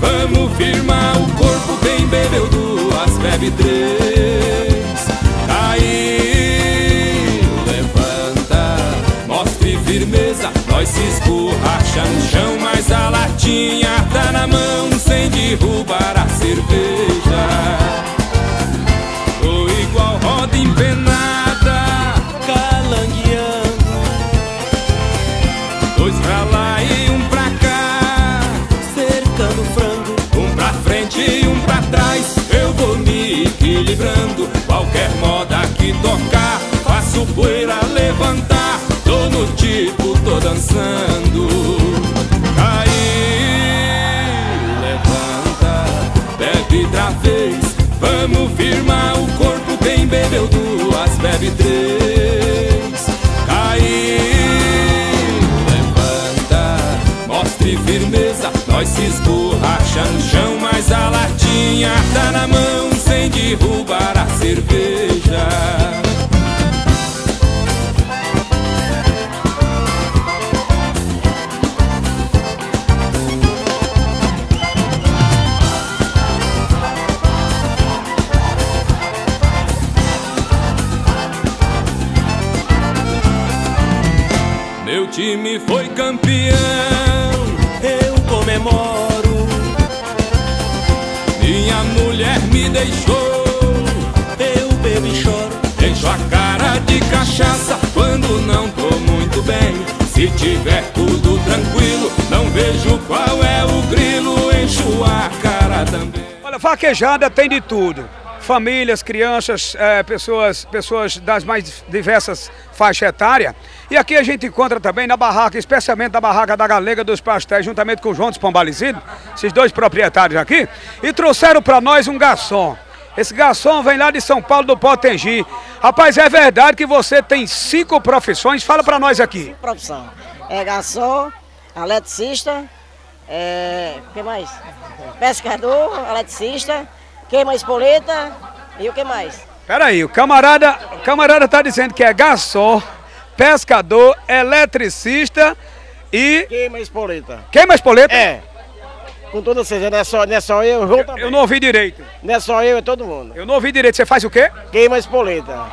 Vamos firmar o corpo, bem bebeu duas, bebe três. Caiu, levanta, mostre firmeza. Nós se escorracha no chão, mas a latinha tá na mão sem derrubar a cerveja. E um pra trás, eu vou me equilibrando. Qualquer moda que tocar, faço poeira levantar. Tô no tipo, tô dançando. Caiu, levanta, bebe outra vez. Vamos firmar o corpo, quem bebeu duas, bebe três. Caiu, levanta, mostre firmeza. Nós se esborracha cerveja. Meu time foi campeão, eu comemoro. Minha mulher me deixou, Se tiver tudo tranquilo, não vejo qual é o grilo. Encho a cara também. Olha, vaquejada tem de tudo. Famílias, crianças, eh, pessoas, pessoas das mais diversas faixas etárias. E aqui a gente encontra também na barraca, especialmente na barraca da Galega dos Pastéis, juntamente com o João dos Pombalicido, esses dois proprietários aqui, e trouxeram para nós um garçom. Esse garçom vem lá de São Paulo do Potengi. Rapaz, é verdade que você tem cinco profissões? Fala para nós aqui. profissão. É garçom, eletricista, é, o que mais? Pescador, eletricista, queima espoleta e o que mais? Peraí, o camarada, o camarada tá dizendo que é garçom, pescador, eletricista e Queima espoleta. queima espoleta? É. Com toda certeza, não é só, não é só eu, também. Eu não ouvi direito. Não é só eu, é todo mundo. Eu não ouvi direito. Você faz o quê? Queima espoleta.